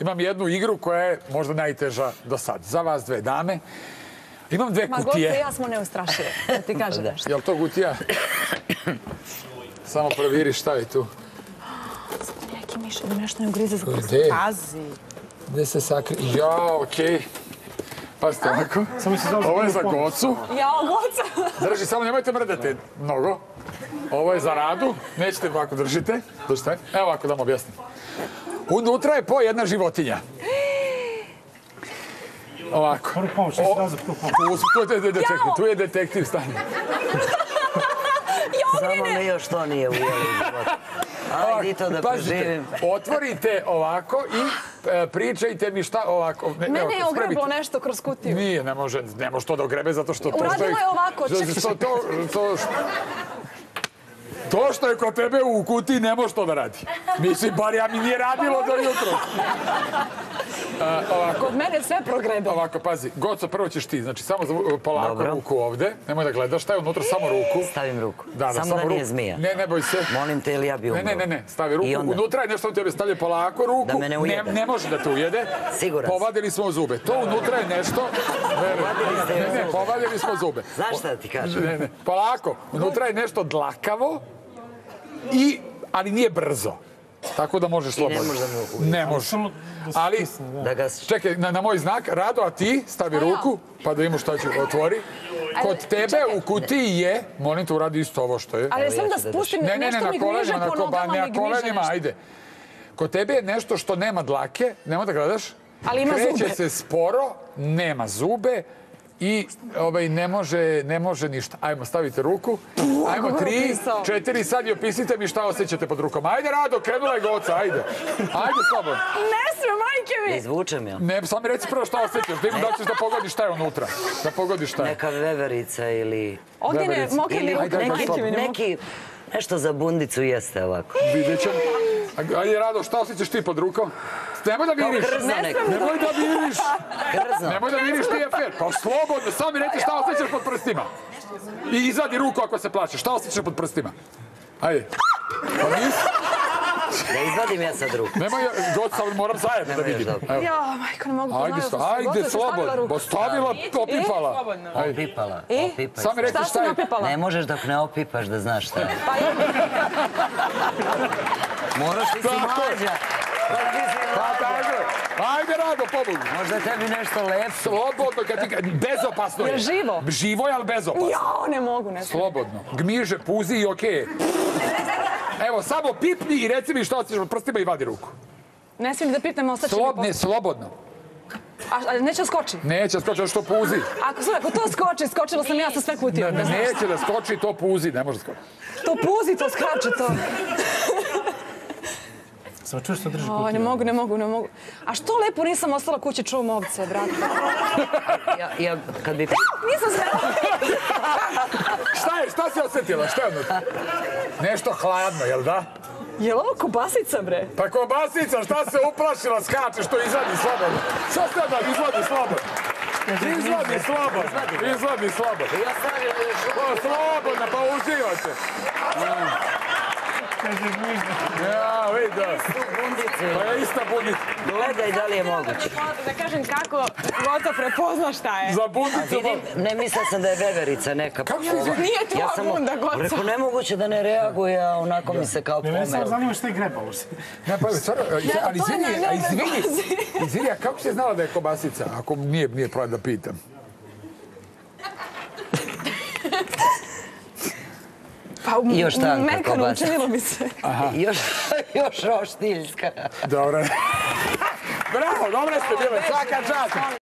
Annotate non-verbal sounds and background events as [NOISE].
Imam jednu igru koja je možda najteža do sad. Za vas dve dame. Imam dve Ma, kutije. ja smo neustrašive, da ti kažem nešto. Jel to kutija? Samo proviri šta je tu. Neki miš da nešto ne ugrize za Gde? Pazi. Gde se sakri? Ja, okej. Pazite ovako. Samo se zove Ovo je za gocu. Ja, Goca! Drži, samo nemojte mrdati mnogo. Ovo je za radu. Nećete ovako držite. Držite. Evo ovako da vam objasnim. Unutra je po jedna životinja. Ovako. Prvo pomoć, nisi dao za prvu pomoć. U, tu, je, čekaj, tu je detektiv stanje. [LAUGHS] Samo me još to nije ujelo iz života. Ajde to da preživim. otvorite ovako i e, pričajte mi šta ovako. Ne, Mene evo, je ogreblo nešto kroz kutiju. Nije, ne može, ne može to da ogrebe zato što... to Uradilo što je ovako, što- čekaj, što- to, to, to što je kod tebe u kutiji ne može to da radi. Mislim, bar ja mi nije radilo do jutro. A, ovako, Kod mene sve progrebe. ovako, pazi. Goco, prvo ćeš ti. Znači, samo polako Dobro. ruku ovde. Nemoj da gledaš šta je unutra, samo ruku. Stavim ruku. Da, da, Samo da ruku. nije zmija. Ne, ne boj se. Molim te ili ja bi Ne, umro. ne, ne, ne, stavi ruku. Unutra je nešto u tebe stavlja polako ruku. Da me ne ujede. ne, može da te ujede. Siguran. Povadili smo zube. To unutra je nešto... Povadili ste Ne, ne, povadili smo zube. Znaš šta da ti kažem? Ne, ne, polako. Unutra je nešto dlakavo, i, ali nije brzo. Tako da možeš slobodno. može da me ujede. Ne može. Da se Ali, da. Ga... čekaj, na, na moj znak, Rado, a ti stavi A ja. ruku, pa da vidimo šta ću otvori. Kod tebe u kutiji je, molim te, uradi isto ovo što je. Ali sam da spustim, Ne, ne, ne, nešto na mi kolenima, na, po ko, ba, nogama, ne, mi na kolenima, nešto. ajde. Kod tebe je nešto što nema dlake, nema da gledaš. Ali ima Kreće zube. se sporo, nema zube i ovaj, ne, može, ne može ništa. Ajmo, stavite ruku. Ajmo, tri, četiri, sad i opisite mi šta osjećate pod rukom. Ajde, Rado, krenula je goca, ajde. Ajde, slobodno. Ne sme, majke mi! izvučem ja. Ne, samo mi reci prvo šta osjećaš, da imam da ćeš da pogodiš šta je unutra. Da pogodiš šta je. Neka veverica ili... Veverica. mokre mi Ili ruke, ajde, neki, ne neki... Nešto za bundicu jeste ovako. Vidjet ćemo. Ajde, Rado, šta osjećaš ti pod rukom? Nemoj da Ne neko. smem Nemoj da. Krzno. Nemoj da viriš ti je fair. Pa slobodno, samo mi reci šta osjećaš pod prstima. I izvadi ruku ako se plaćeš. Šta osjećaš pod prstima? Ajde. Pa nis, Da izvadim ja sad ruku. nemoj, god sam moram zajedno da vidim. Ja, majko, ne mogu. Ajde, sta, sam se. ajde, sam stavila slobodno. Bo stavila, opipala. Slobodno. Ajde. Opipala. I? Opipaj Samo mi se. reci Šta šta sam je. napipala? Ne možeš dok ne opipaš da znaš šta je. Pa ja, Moraš ti si mlađa. Pa tako je. Ajde, Rado, pomogu. Možda tebi nešto lepo. Slobodno, kad ti... Bezopasno je. Jel živo? Živo je, ali bezopasno. jao, ne mogu, ne. Slobodno. Gmiže, puzi i okej. je. Evo, samo pipni i reci mi šta osjećaš od prstima i vadi ruku. Ne smijem da pitam, ostaće mi Slob, ne, slobodno. A, a neće skoči. Neće skoči, što puzi. Ako, sve, ako to skoči, skočila sam ja sa sve kutijom. ne, neće da skoči, to puzi, ne može skoči. To puzi, to skače, to. Samo čuješ što drži O, ne kutiju. mogu, ne mogu, ne mogu. A što lepo nisam ostala kući čuvam ovce, brate. Ja, ja, kad bi... Nisam smela. Šta je, šta si osjetila, šta je unutra? Nešto hladno, jel da? Je li ovo kobasica, bre? Pa kobasica, šta se uplašila, skačeš, to izvadi slobodno. Šta ste da izvadi slobodno? Izvadi slobodno, izvadi slobodno. Ja stavim još Pa slobodno, pa. Kaže, gmiže. Ja, vidi da. Pa je ista bunica. Gledaj da li je moguće. Da kažem kako Goto prepozna šta je. Za bundicu. Vidim, ne mislila sam da je veverica neka. Kako si izvadi? Nije tvoja bunda, Goco. Rekao, nemoguće da ne reaguje, a onako mi se kao Ne, mene samo pomelo. zanima što je grebalo se. Ne, pa, stvarno, ali to izvini, ne, ne, a ne izvini, izvini, a kako si znala da je kobasica, ako nije, nije pravo da pitam? Pa, Još tanka mekano, kobasica. učinilo mi se. [LAUGHS] Još, još roštiljska. Dobro. [LAUGHS] Bravo, dobro ste bile, svaka čast.